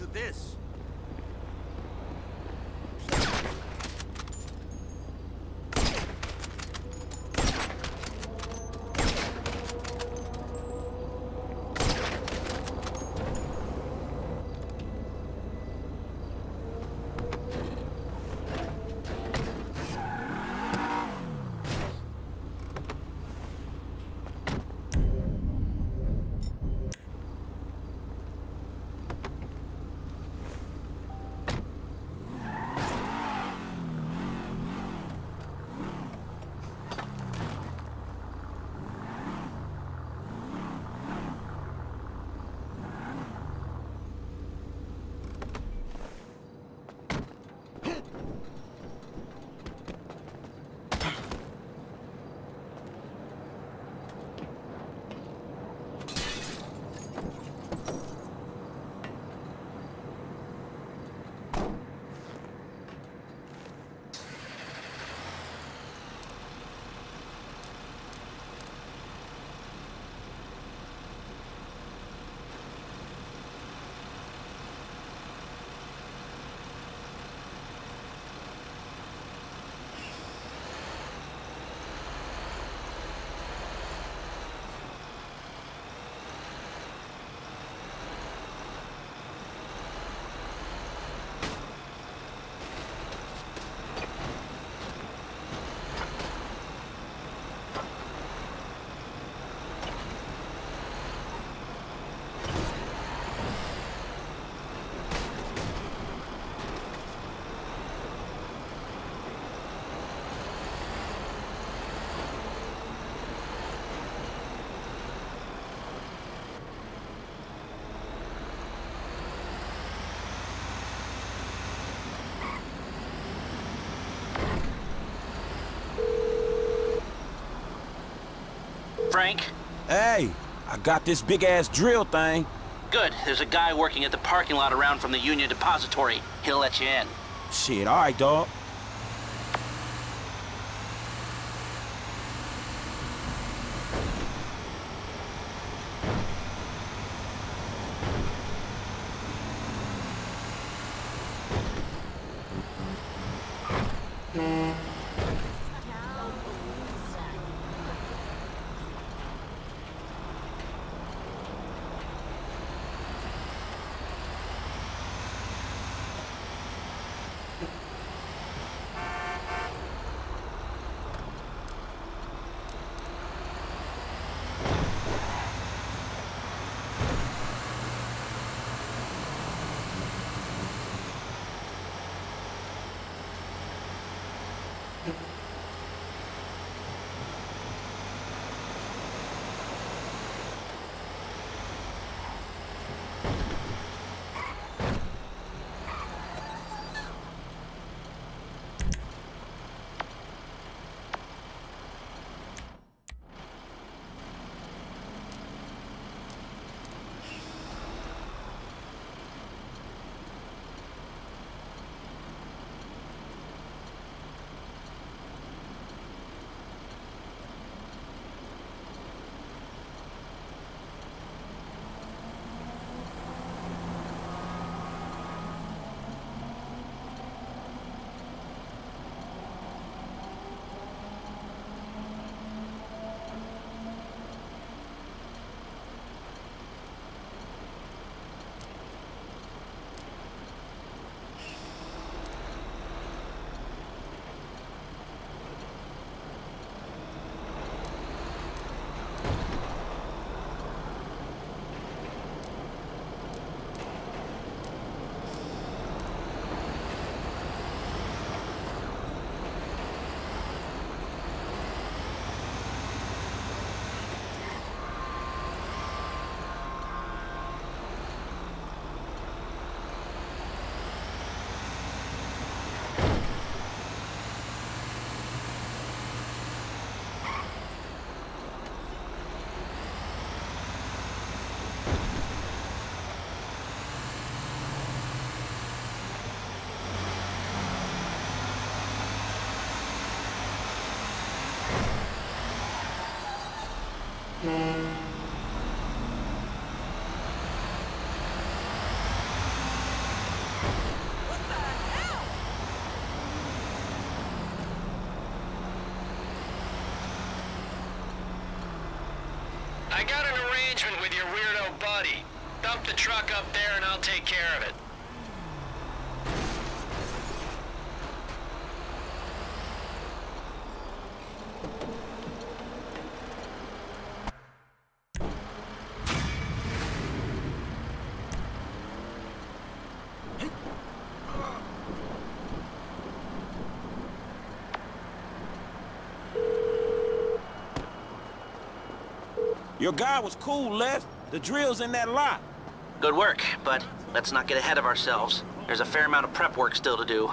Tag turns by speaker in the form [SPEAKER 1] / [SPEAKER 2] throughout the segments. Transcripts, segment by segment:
[SPEAKER 1] to this.
[SPEAKER 2] Frank?
[SPEAKER 3] Hey, I got this big-ass drill thing.
[SPEAKER 2] Good. There's a guy working at the parking lot around from the Union Depository. He'll let you in.
[SPEAKER 3] Shit, all right, dog.
[SPEAKER 4] Truck up there and I'll take care of it.
[SPEAKER 3] Your guy was cool, Les. The drill's in that lot.
[SPEAKER 5] Good work, but let's not get ahead of ourselves. There's a fair amount of prep work still to do.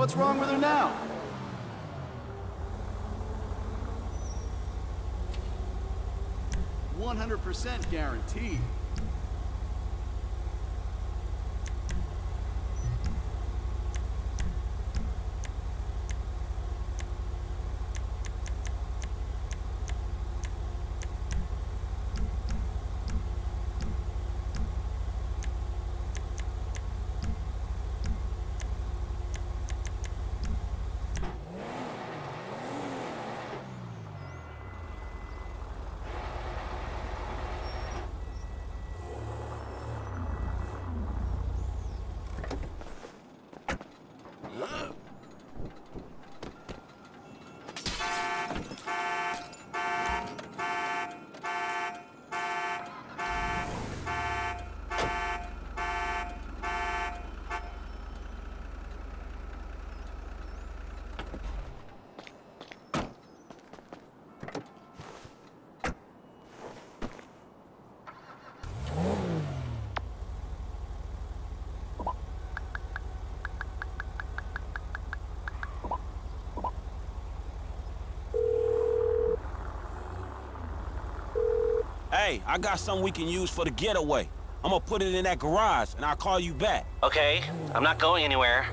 [SPEAKER 6] What's wrong with her now? One hundred percent guaranteed.
[SPEAKER 3] Hey, I got something we can use for the getaway. I'm gonna put it in that garage, and I'll call you back.
[SPEAKER 2] Okay, I'm not going anywhere.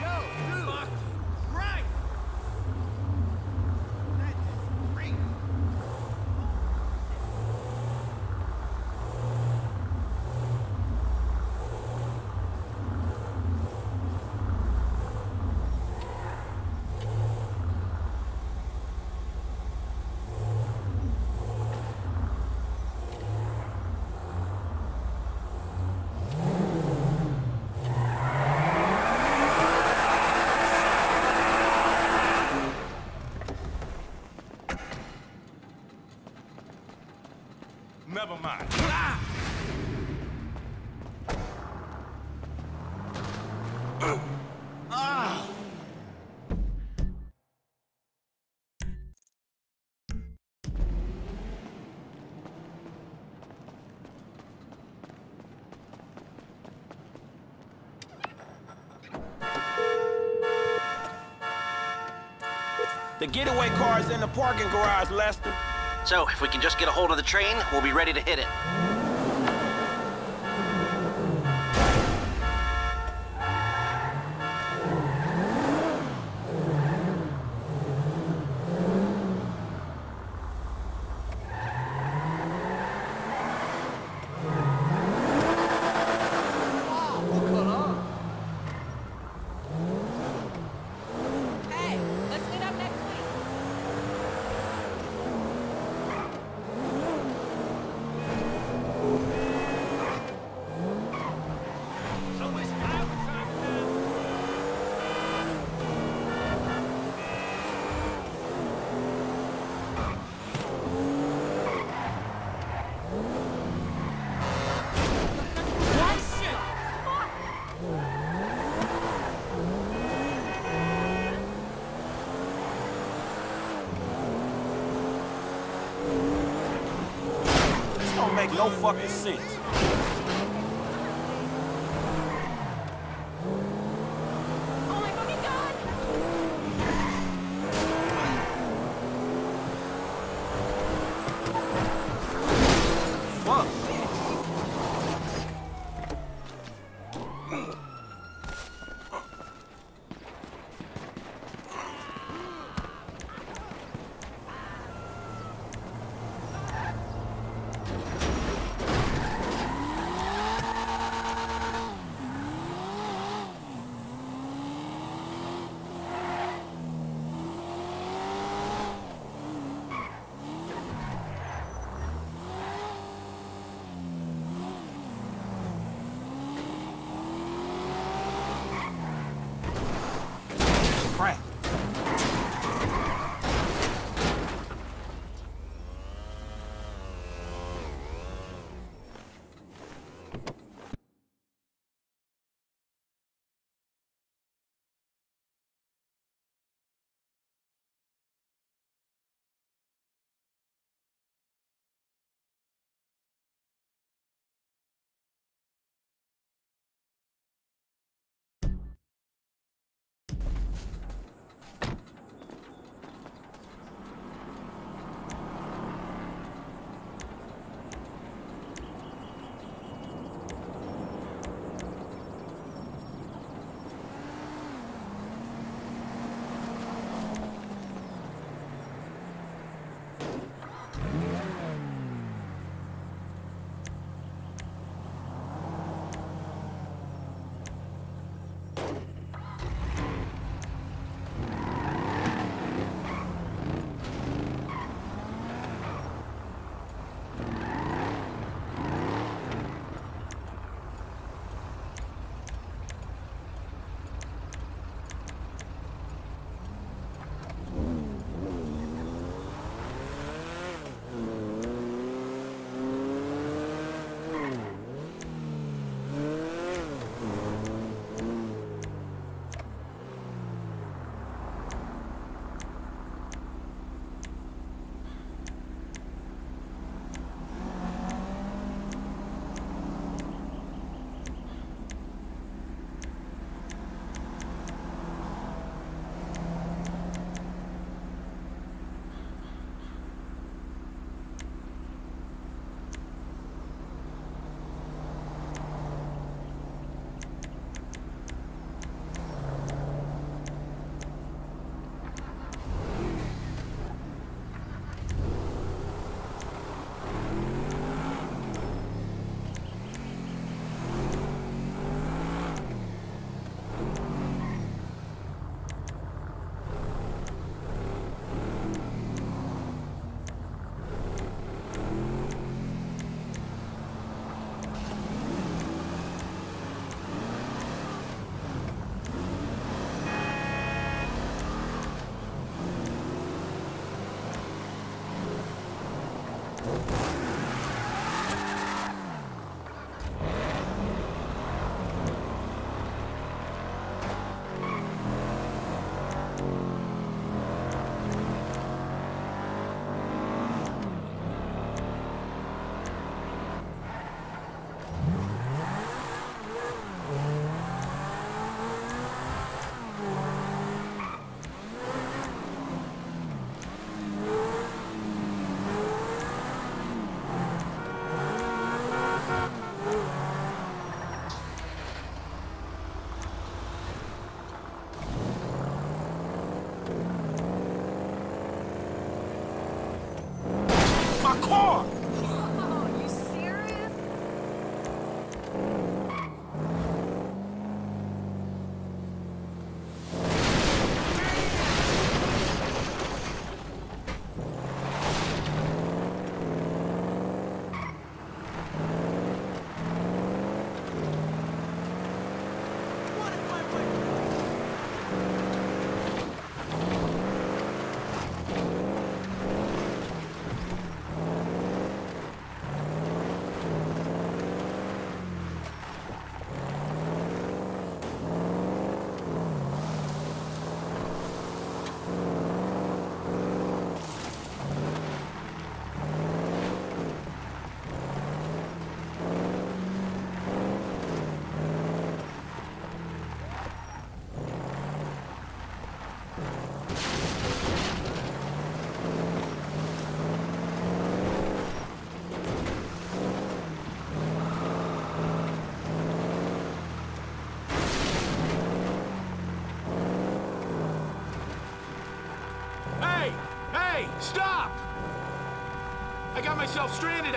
[SPEAKER 6] Yo, dude. Right. That is great.
[SPEAKER 1] Never mind.
[SPEAKER 3] The getaway car's in the parking garage, Lester.
[SPEAKER 2] So, if we can just get a hold of the train, we'll be ready to hit it.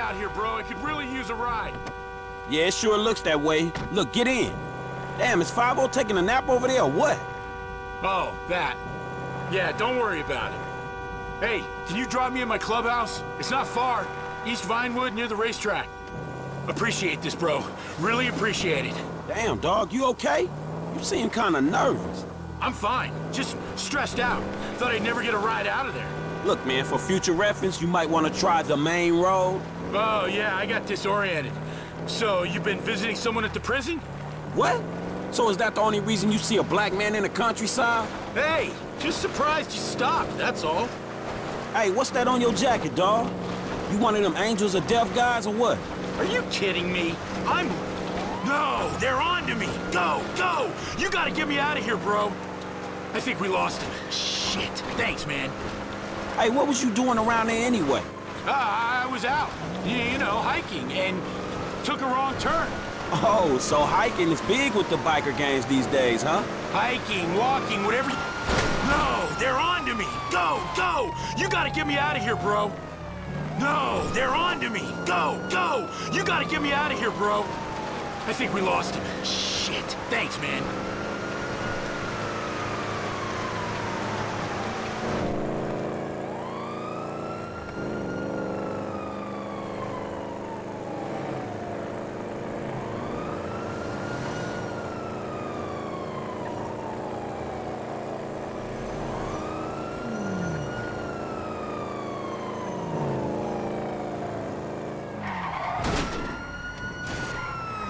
[SPEAKER 7] Out here, bro. I could really use a ride.
[SPEAKER 3] Yeah, it sure looks that way. Look, get in. Damn, is 5 taking a nap over there or what?
[SPEAKER 7] Oh, that. Yeah, don't worry about it. Hey, can you drop me in my clubhouse? It's not far. East Vinewood near the racetrack. Appreciate this, bro. Really appreciate it.
[SPEAKER 3] Damn, dog, you okay? You seem kinda nervous.
[SPEAKER 7] I'm fine. Just stressed out. Thought I'd never get a ride out of there.
[SPEAKER 3] Look, man, for future reference, you might want to try the main road.
[SPEAKER 7] Oh, yeah, I got disoriented. So, you've been visiting someone at the prison?
[SPEAKER 3] What? So is that the only reason you see a black man in the countryside?
[SPEAKER 7] Hey, just surprised you stopped, that's all.
[SPEAKER 3] Hey, what's that on your jacket, dawg? You one of them angels of death guys or what?
[SPEAKER 7] Are you kidding me? I'm... No, they're on to me. Go, go! You gotta get me out of here, bro. I think we lost him. Shit. Thanks, man.
[SPEAKER 3] Hey, what was you doing around there anyway?
[SPEAKER 7] Ah, I was out, you know, hiking, and took a wrong turn.
[SPEAKER 3] Oh, so hiking is big with the biker gangs these days, huh?
[SPEAKER 7] Hiking, walking, whatever. No, they're on to me. Go, go! You gotta get me out of here, bro. No, they're on to me. Go, go! You gotta get me out of here, bro. I think we lost him. Shit. Thanks, man.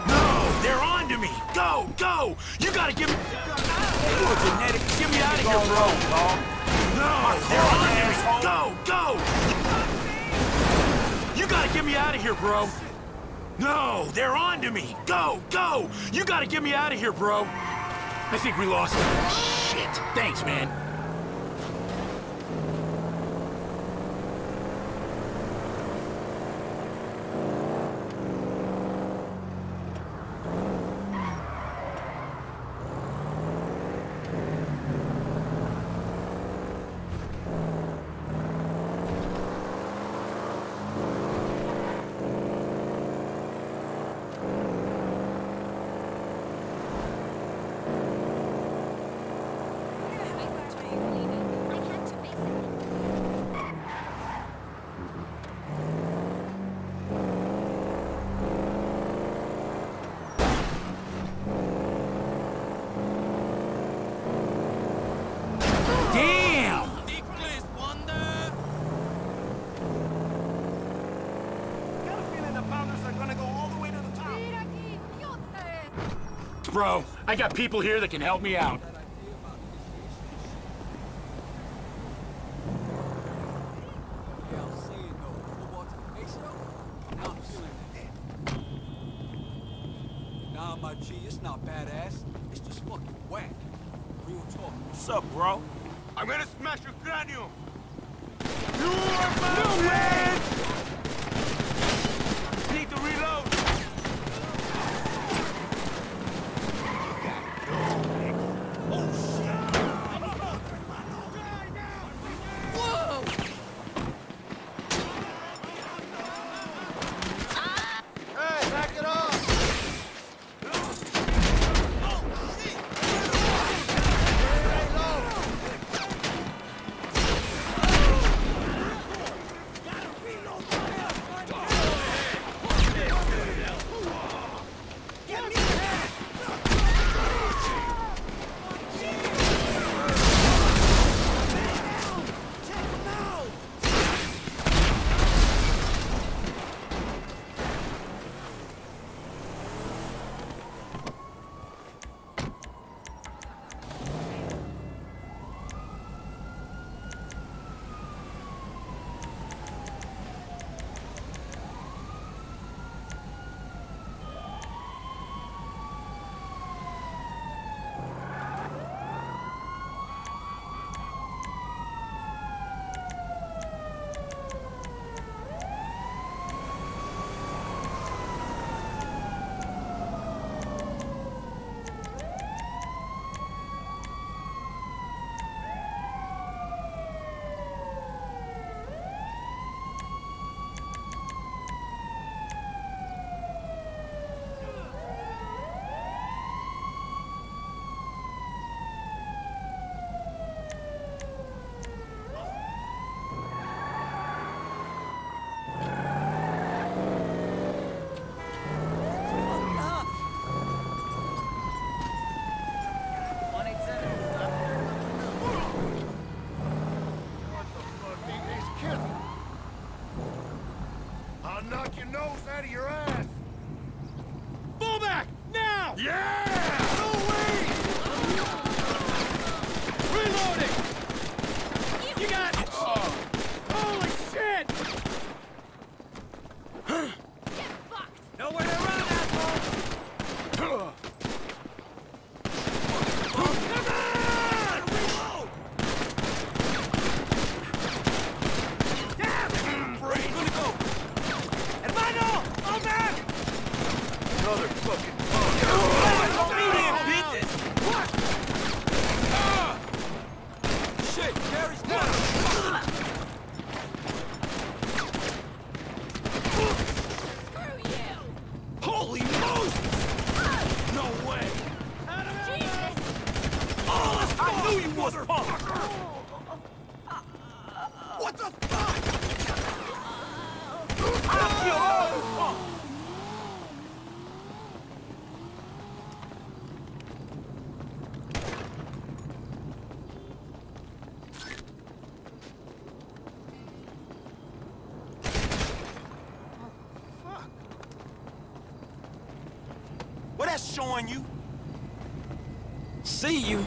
[SPEAKER 7] No, they're on to me. Go, go! You gotta get me... You a genetic... Get me out of here, bro. No, they're on to me. Go, go! You gotta get me out of here, bro. No, they're on to me. Go, go! You gotta get me out of here, bro. I think we lost him. Shit. Thanks, man.
[SPEAKER 5] I had to basically.
[SPEAKER 7] Damn! Bro, I got people here that can help me out.
[SPEAKER 1] Nah, my G, it's not badass. It's just fucking whack. Real talk.
[SPEAKER 3] What's up, bro?
[SPEAKER 6] I'm gonna smash your cranium! Need to
[SPEAKER 3] that's you? See you.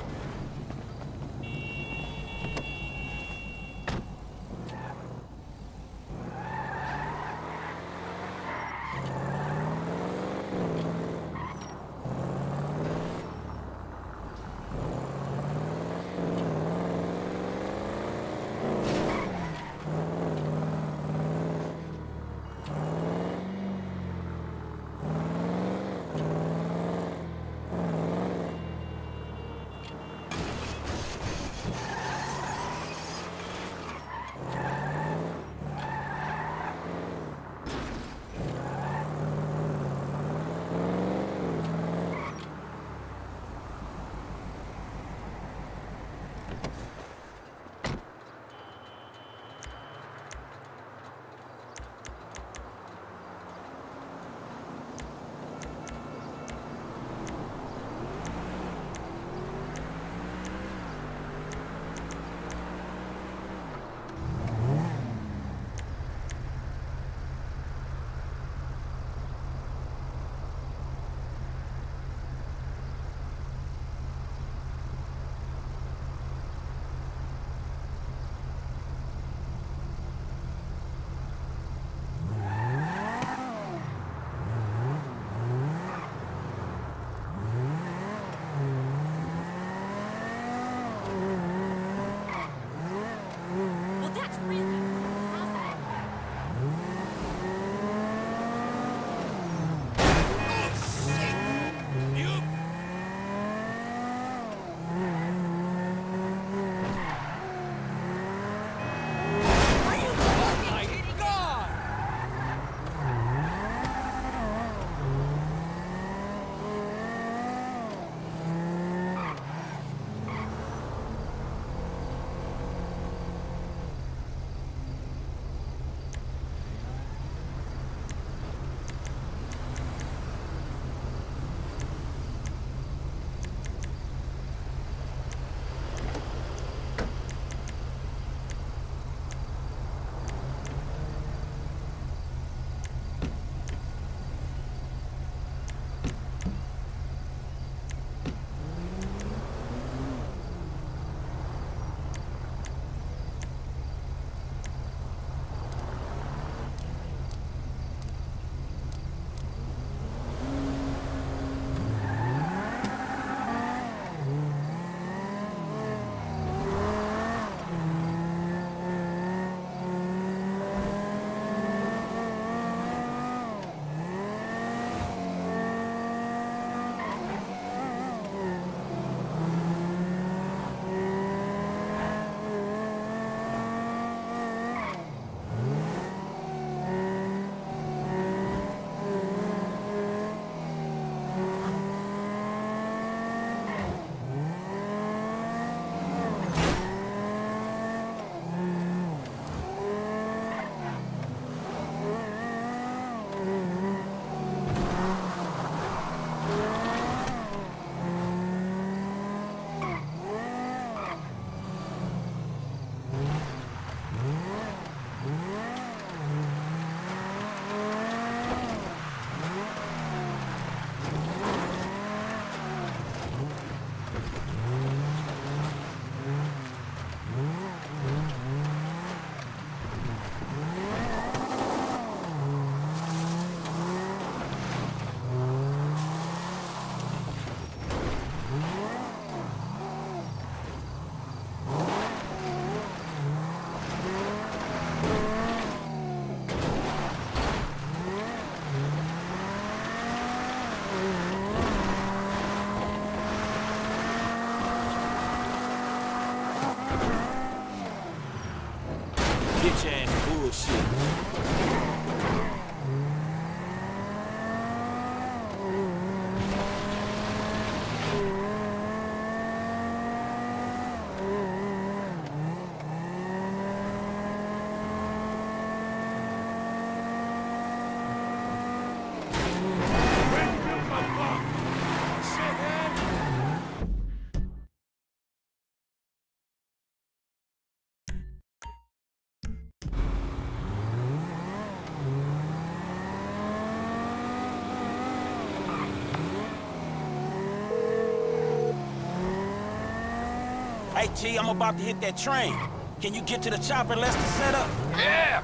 [SPEAKER 3] Hey T, I'm about to hit that train. Can you get to the chopper less to set up?
[SPEAKER 4] Yeah,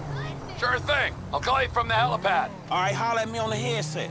[SPEAKER 4] sure thing. I'll call you from the helipad.
[SPEAKER 3] All right, holler at me on the headset.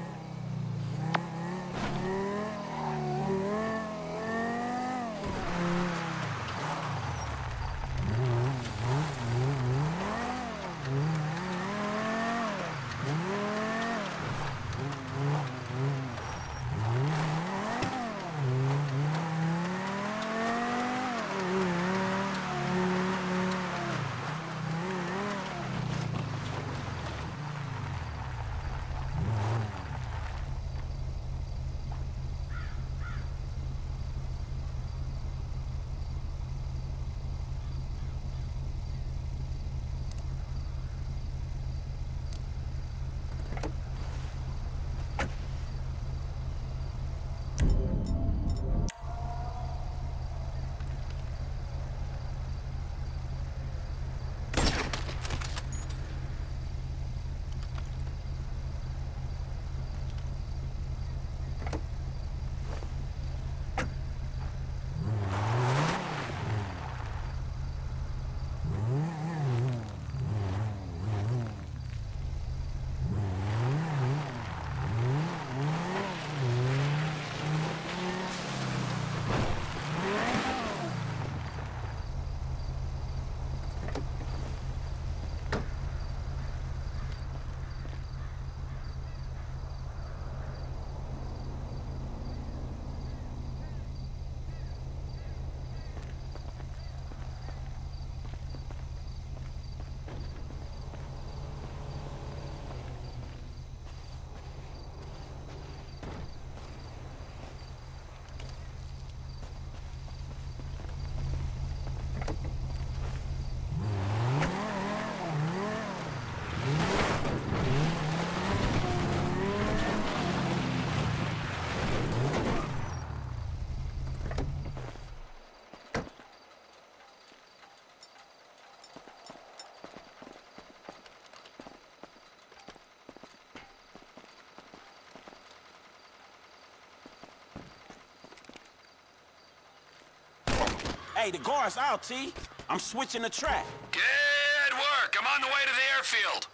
[SPEAKER 3] Hey, the guard's out, T. I'm switching the track.
[SPEAKER 4] Good work. I'm on the way to the airfield.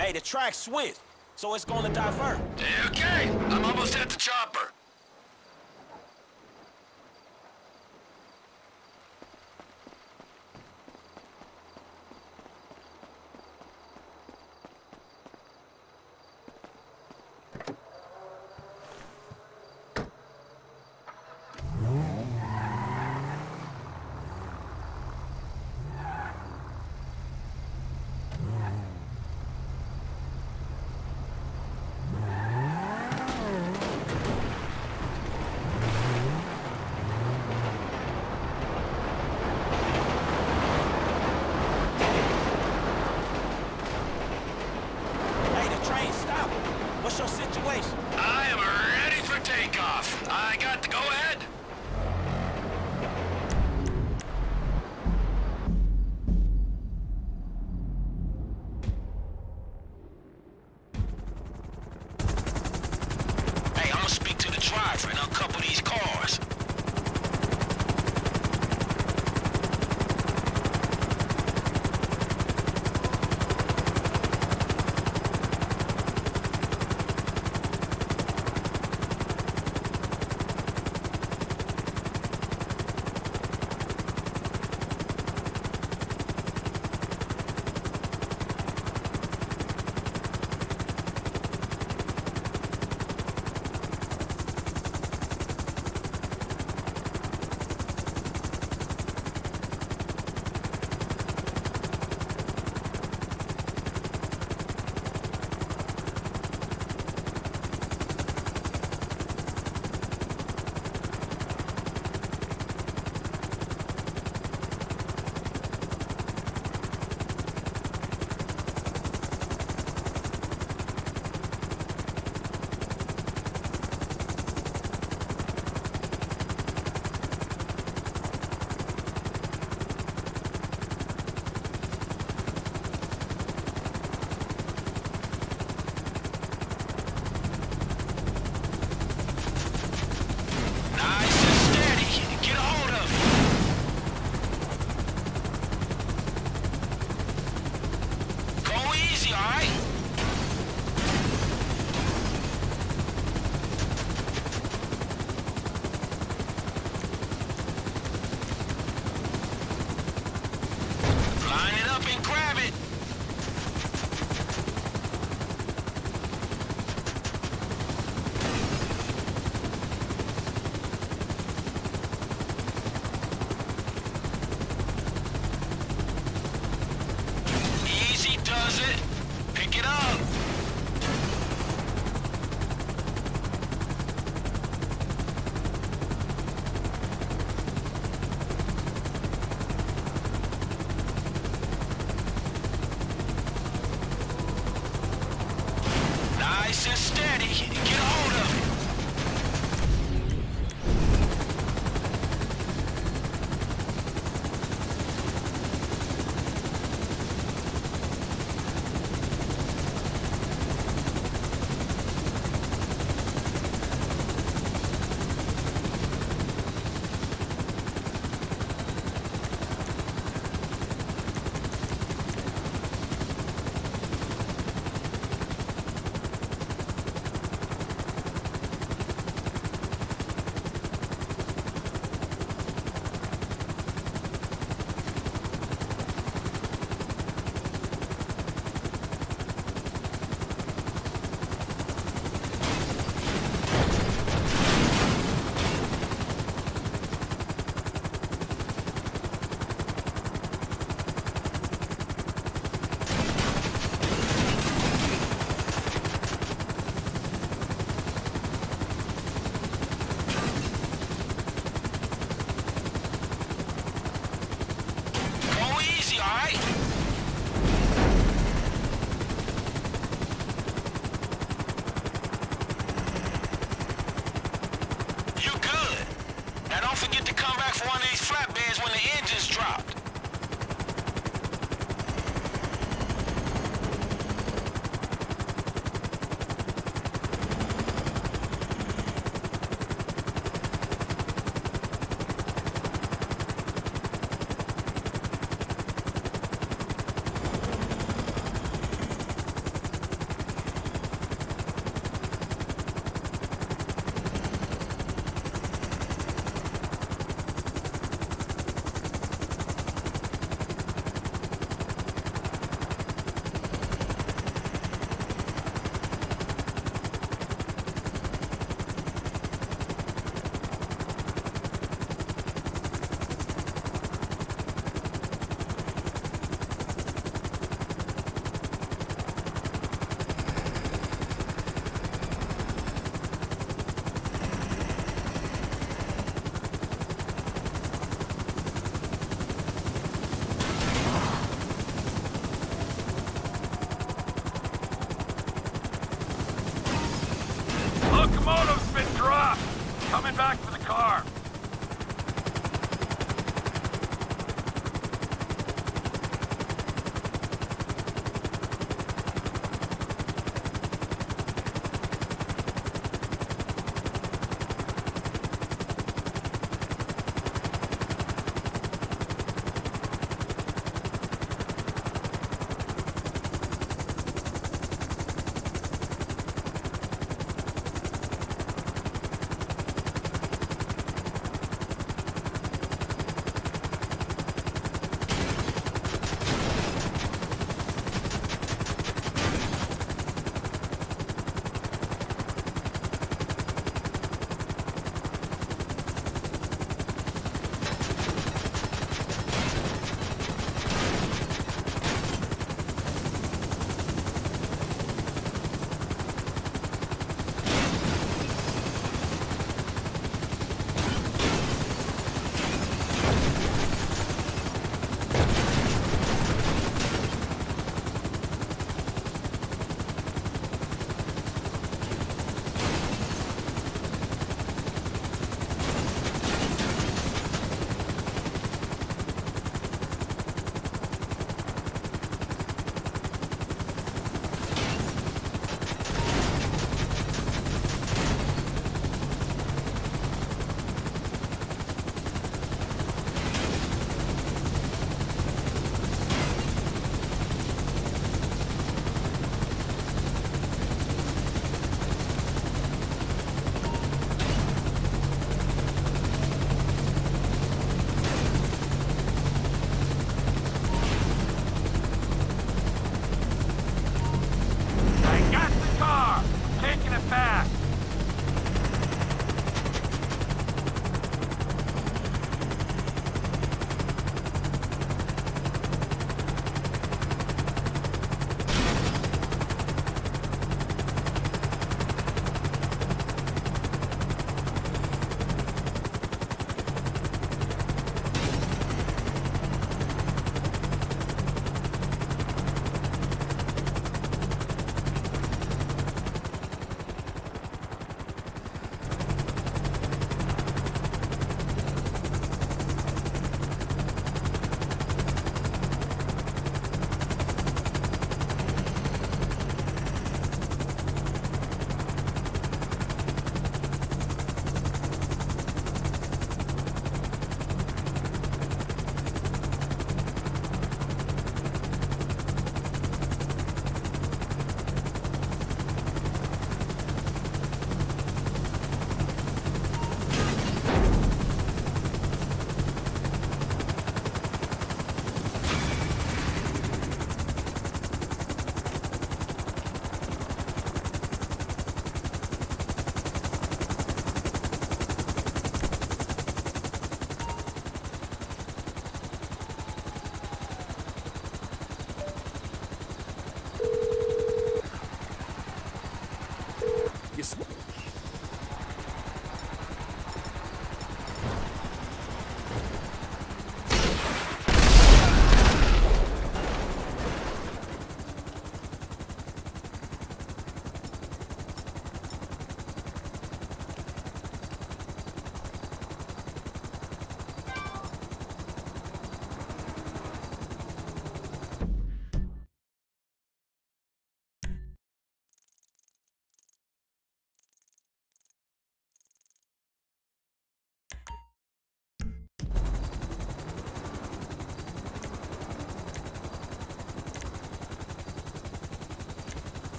[SPEAKER 3] Hey, the track switched, so it's gonna divert.
[SPEAKER 4] Okay, I'm almost at the chopper.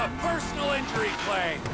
[SPEAKER 4] A
[SPEAKER 8] personal injury claim.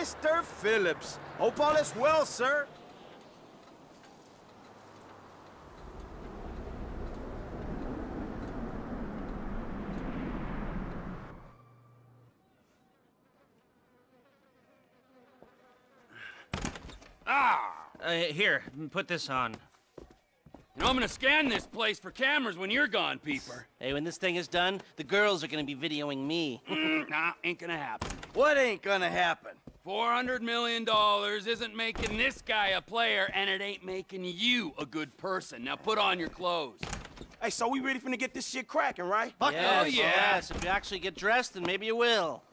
[SPEAKER 9] Mr. Phillips. Hope all is well, sir.
[SPEAKER 10] Uh, here, put this on.
[SPEAKER 8] You know, I'm gonna scan this place for cameras when you're gone, Peeper.
[SPEAKER 2] Hey, when this thing is done, the girls are gonna be videoing me.
[SPEAKER 8] Mm, nah, ain't gonna happen.
[SPEAKER 9] What ain't gonna happen?
[SPEAKER 8] $400 million isn't making this guy a player, and it ain't making you a good person. Now put on your clothes.
[SPEAKER 3] Hey, so we ready finna get this shit cracking, right?
[SPEAKER 2] yes, oh,
[SPEAKER 8] yeah.
[SPEAKER 2] yes. If you actually get dressed, then maybe you will.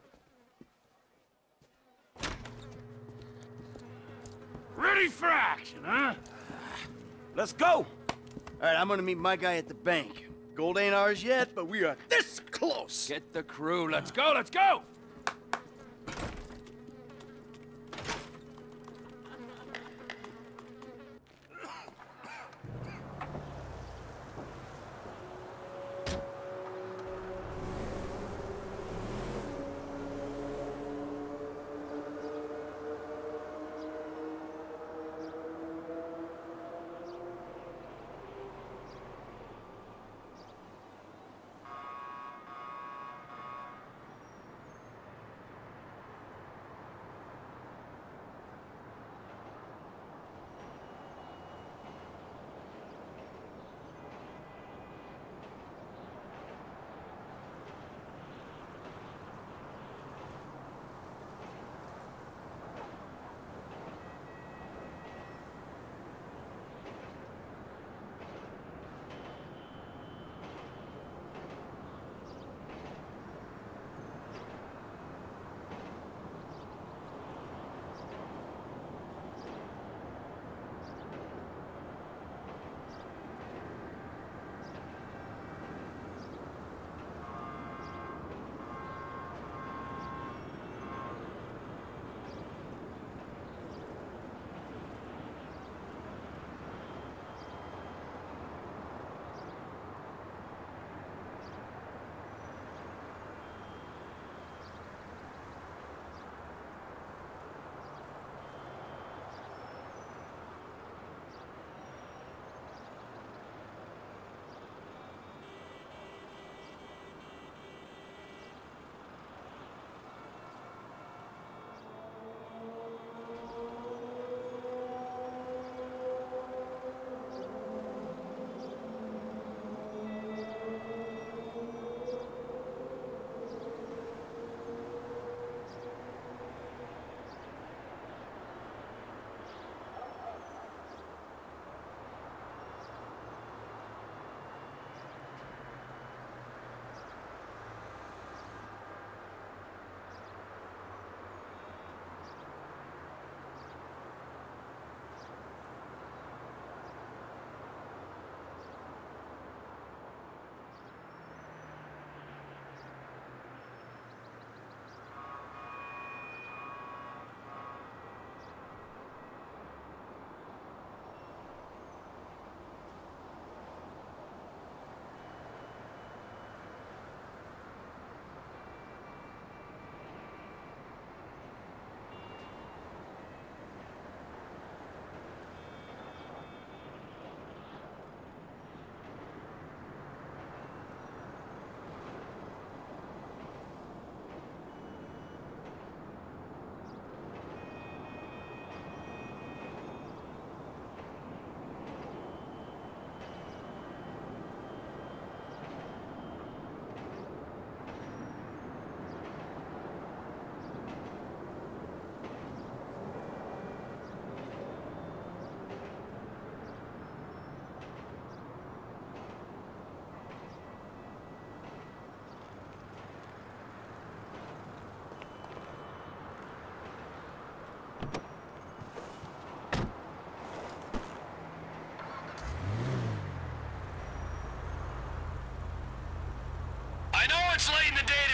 [SPEAKER 8] Ready for action, huh?
[SPEAKER 3] Let's go.
[SPEAKER 9] All right, I'm gonna meet my guy at the bank. Gold ain't ours yet, but we are this close.
[SPEAKER 8] Get the crew. Let's go, let's go!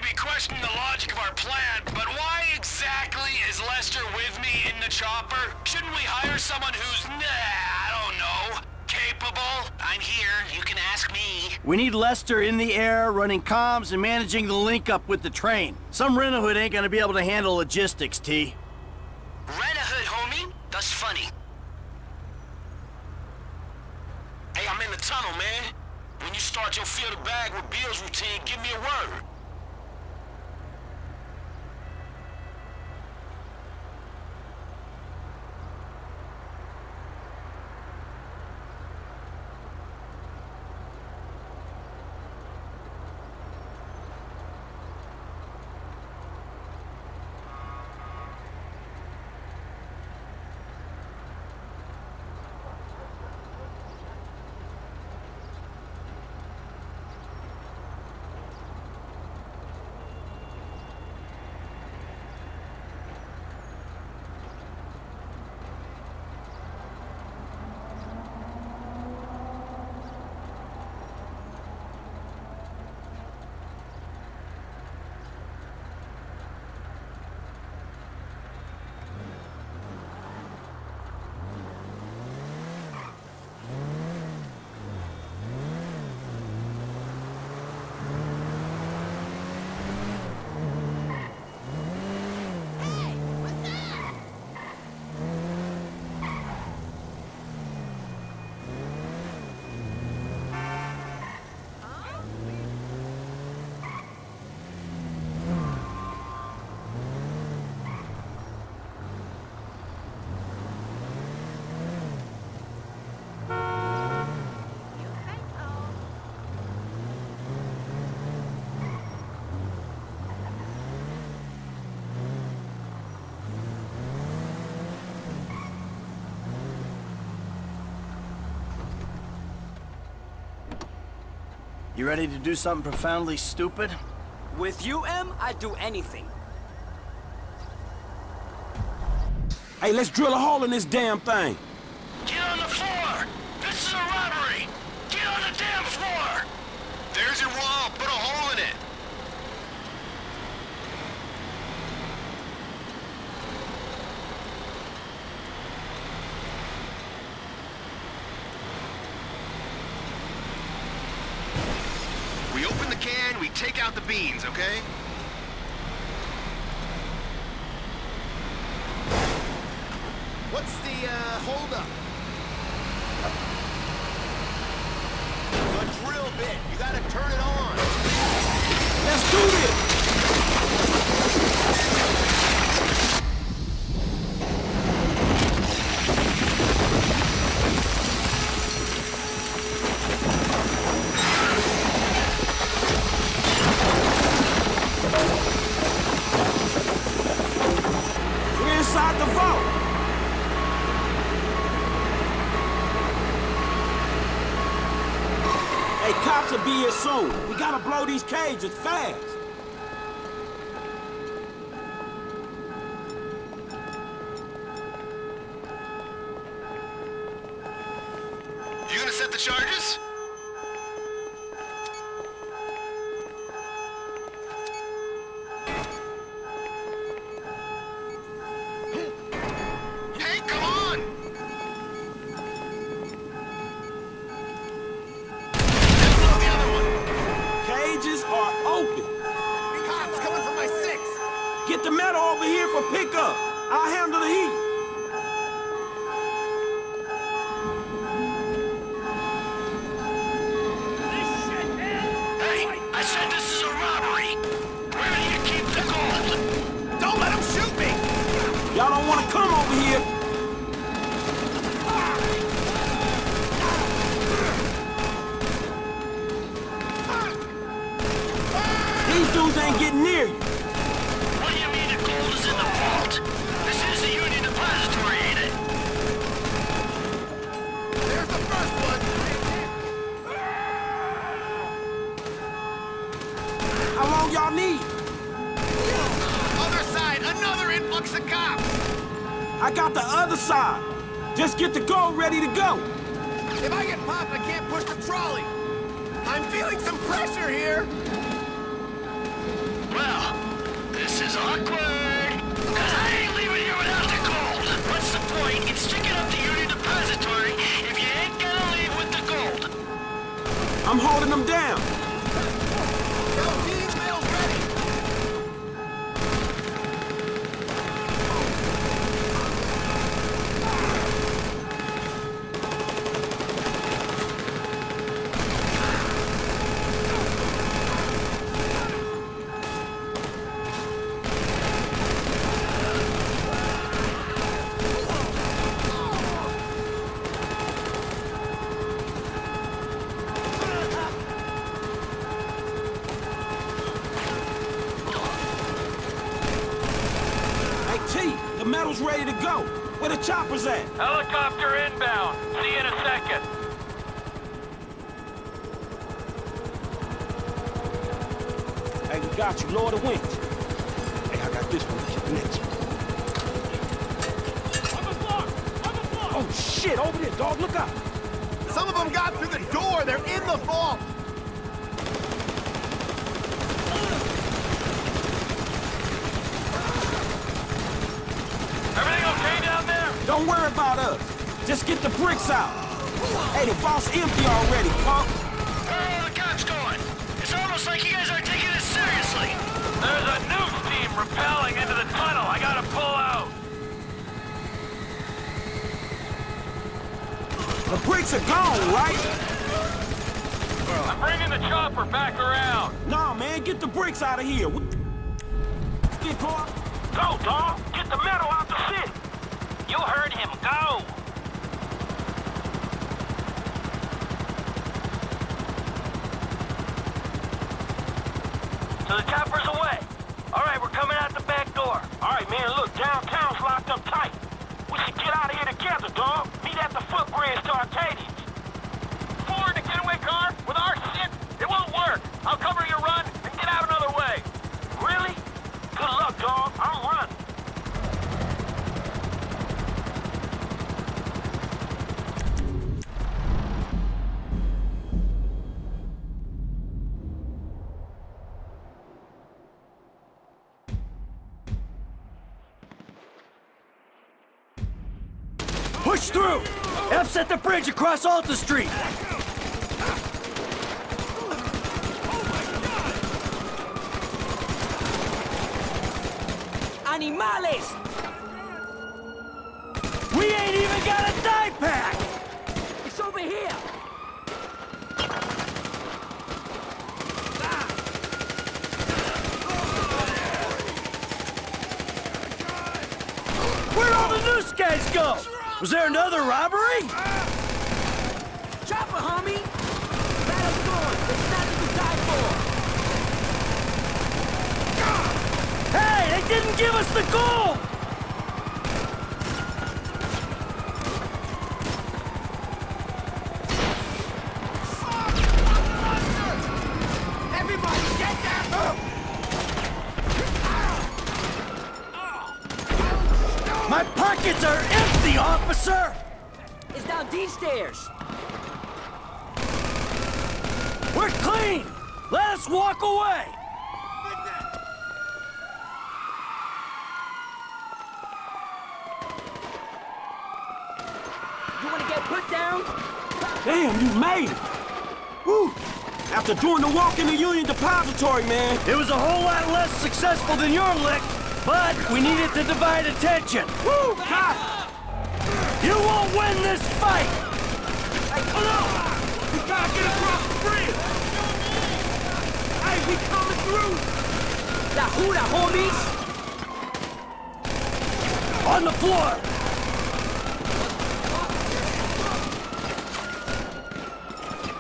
[SPEAKER 4] be questioning the logic of our plan, but why exactly is Lester with me in the chopper? Shouldn't we hire someone who's, nah, I don't know, capable? I'm here, you can ask me.
[SPEAKER 9] We need Lester in the air, running comms and managing the link-up with the train. Some Renahood ain't gonna be able to handle logistics, T.
[SPEAKER 4] You
[SPEAKER 9] ready to do something profoundly stupid?
[SPEAKER 11] With you, M, I'd do anything.
[SPEAKER 3] Hey, let's drill a hole in this damn thing. Metal over here for pickup. I'll handle the heat.
[SPEAKER 8] Rappelling into the tunnel. I gotta pull out.
[SPEAKER 3] The bricks are gone, right?
[SPEAKER 8] I'm bringing the chopper back around.
[SPEAKER 3] Nah, man, get the brakes out of here. Get caught.
[SPEAKER 8] Go, dog. Get the metal out the city. You heard him. Go. So the chopper's
[SPEAKER 9] bridge across Alta Street!
[SPEAKER 11] Animales!
[SPEAKER 9] We ain't even got a dye pack!
[SPEAKER 11] It's over here!
[SPEAKER 9] Where'd all the news guys go? Was there another robbery?
[SPEAKER 11] Chopper, homie! Battle's going! There's nothing to die for!
[SPEAKER 9] Hey, they didn't give us the gold!
[SPEAKER 3] Depository, man.
[SPEAKER 9] It was a whole lot less successful than your lick, but we needed to divide attention.
[SPEAKER 3] Woo!
[SPEAKER 9] You won't win this fight!
[SPEAKER 3] Hey, hold on! We gotta get across the bridge! Hey, we coming through!
[SPEAKER 11] La jura, homies!
[SPEAKER 9] On the floor!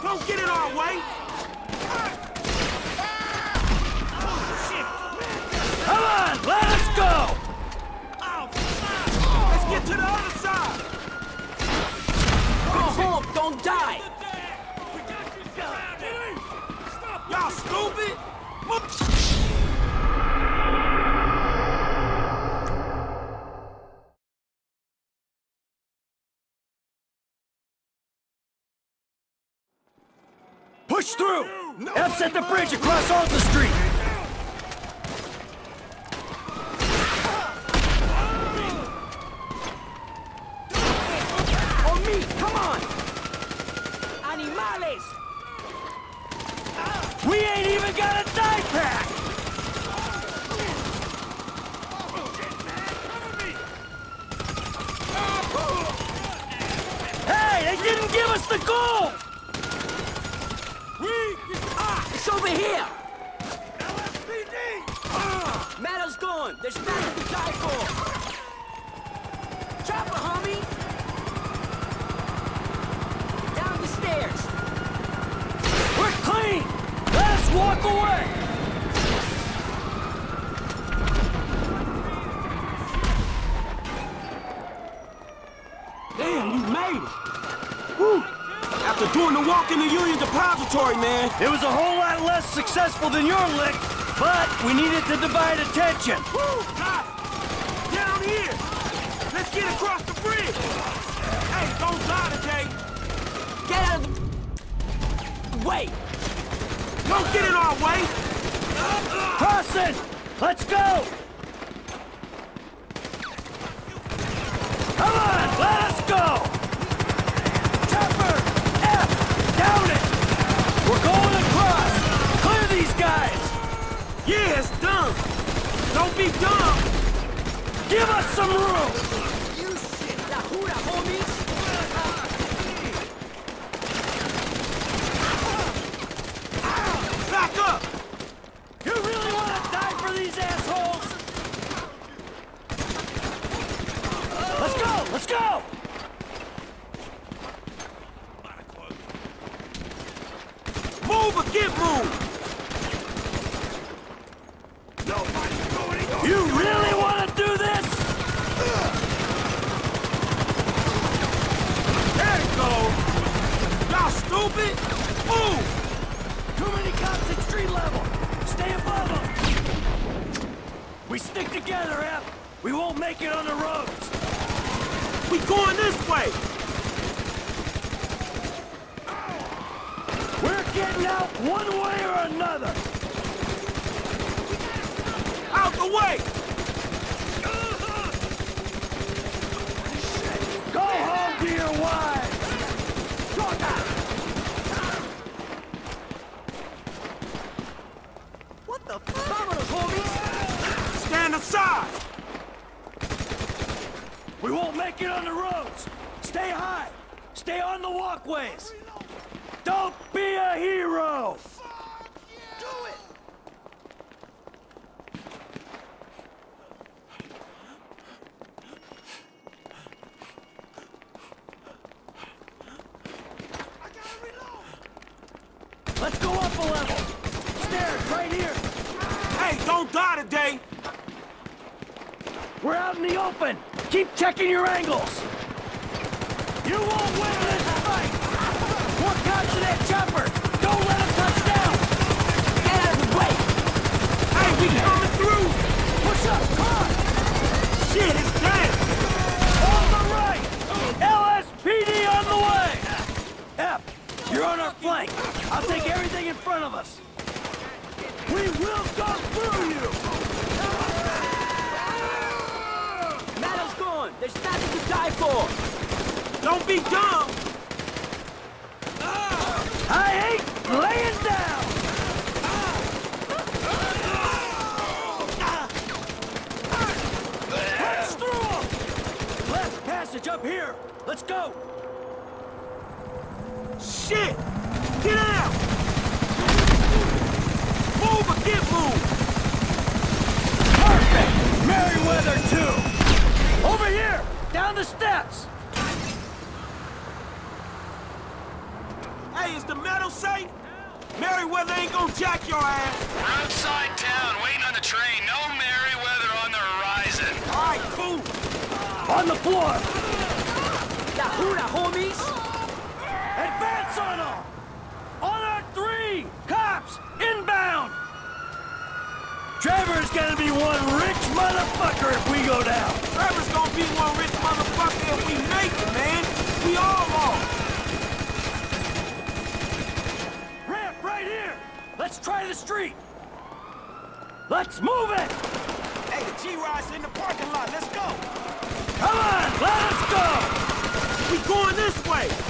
[SPEAKER 3] Don't get in our way!
[SPEAKER 9] Come on, let us go!
[SPEAKER 3] Let's get to the other side!
[SPEAKER 11] Go home, don't die!
[SPEAKER 3] Y'all stupid?
[SPEAKER 9] Push through! F's at the bridge across Alta Street! We needed to divide attention.
[SPEAKER 3] Woo! Doc! Down here! Let's get across the bridge! Hey, don't lie today!
[SPEAKER 11] Get out of the... Wait!
[SPEAKER 3] Don't get in our way!
[SPEAKER 9] Carson! Let's go!
[SPEAKER 3] move! Hey, is the metal safe? Merryweather ain't gonna jack your ass.
[SPEAKER 4] We're outside town, waiting on the train. No Merryweather on the horizon.
[SPEAKER 3] All right, cool.
[SPEAKER 9] On the floor.
[SPEAKER 11] Yahoo, homies.
[SPEAKER 9] Advance on them. On our three. Cops, inbound. Trevor's gonna be one rich motherfucker if we go down.
[SPEAKER 3] Trevor's gonna be one rich motherfucker if we make it, man. We all are.
[SPEAKER 9] Let's try the street! Let's move it!
[SPEAKER 3] Hey, the G-Ride's in the parking lot. Let's go!
[SPEAKER 9] Come on, let us go!
[SPEAKER 3] We going this way!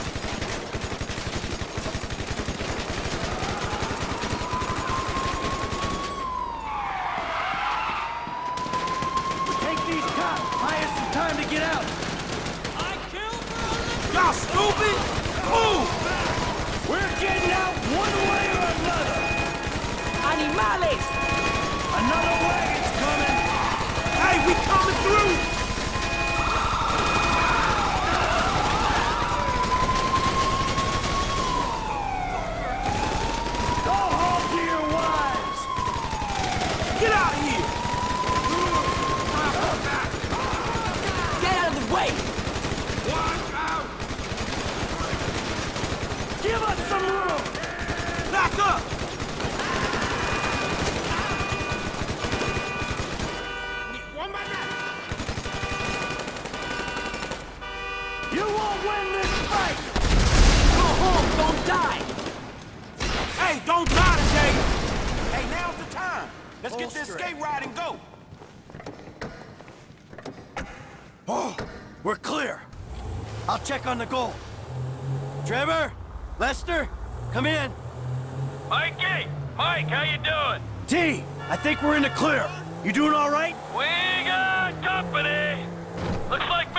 [SPEAKER 9] on the goal. Trevor, Lester, come in.
[SPEAKER 8] Mikey, Mike, how you doing?
[SPEAKER 9] T, I think we're in the clear. You doing all right?
[SPEAKER 8] We got company. Looks like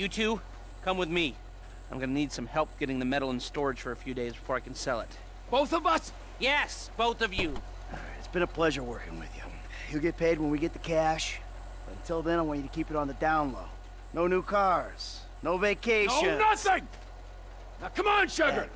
[SPEAKER 8] you
[SPEAKER 2] two, come with me. I'm gonna need some help getting the metal in storage for a few days before I can sell it.
[SPEAKER 9] Both of us?
[SPEAKER 2] Yes, both of you.
[SPEAKER 9] It's been a pleasure working with you. You'll get paid when we get the cash. But until then, I want you to keep it on the down low. No new cars. No vacations.
[SPEAKER 8] No, nothing! Now come on, sugar!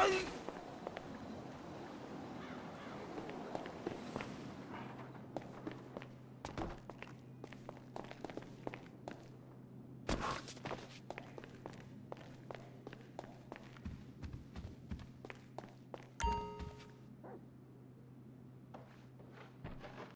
[SPEAKER 3] I...